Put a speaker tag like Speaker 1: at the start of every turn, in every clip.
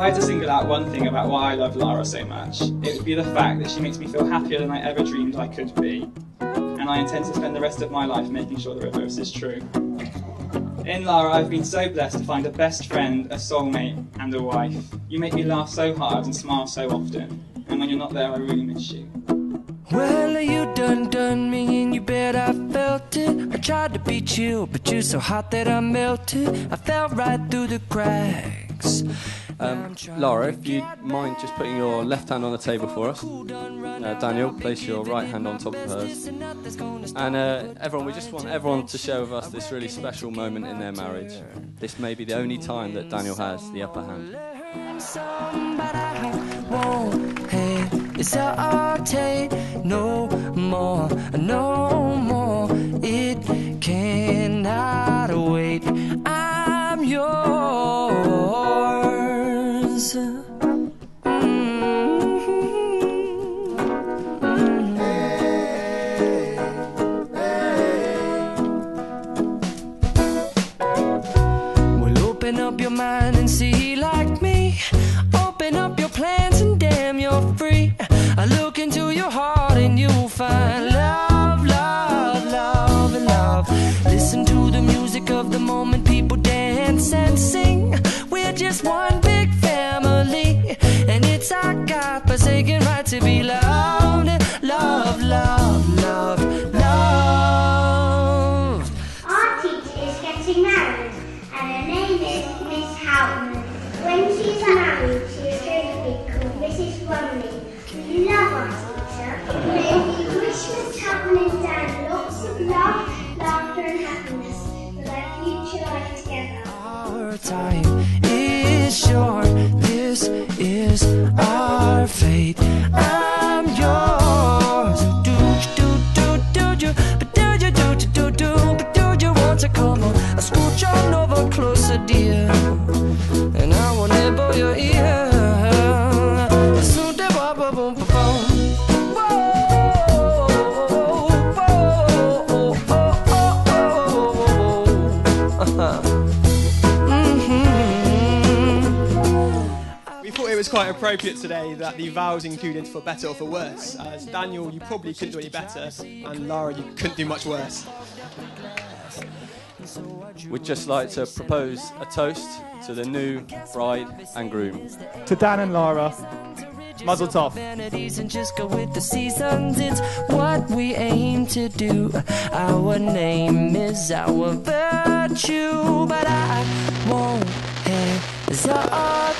Speaker 1: I had to single out one thing about why I love Lara so much, it would be the fact that she makes me feel happier than I ever dreamed I could be. And I intend to spend the rest of my life making sure the reverse is true. In Lara, I've been so blessed to find a best friend, a soulmate, and a wife. You make me laugh so hard and smile so often. And when you're not there, I really miss you.
Speaker 2: Well, you done done me and you bet I felt it. I tried to be chill, but you're so hot that I melted. I fell right through the cracks.
Speaker 3: Um, Lara, if you mind just putting your left hand on the table for us. Uh, Daniel, place your right hand on top of hers. And uh, everyone, we just want everyone to share with us this really special moment in their marriage. This may be the only time that Daniel has the upper hand.
Speaker 2: Open up your mind and see like me. Open up your plans and damn, you're free. I look into your heart and you'll find love, love, love, and love. Listen to the music of the moment, people dance and sing. We're just one big family, and it's our God forsaken right to be loved. Time is short. This is our fate. I'm yours. Do do do do do do do do do, but do you want to come on? Scooch on over closer, dear, and I will nibble your ear.
Speaker 4: We thought it was quite appropriate today that the vows included for better or for worse, as Daniel, you probably couldn't do any better, and Lara, you couldn't do much worse.
Speaker 3: We'd just like to propose a toast to the new bride and groom.
Speaker 5: To Dan and Lara, muzzle tov.
Speaker 2: vanities and just go with the seasons. It's what we aim to do. Our name is our virtue, but I won't hesitate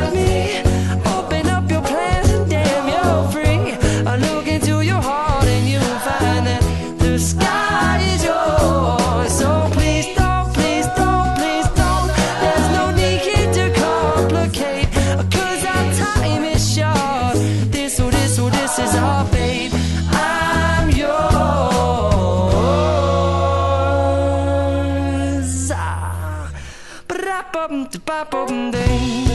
Speaker 2: yours. Ah. Ba-da-bum-da-ba-bum-ding.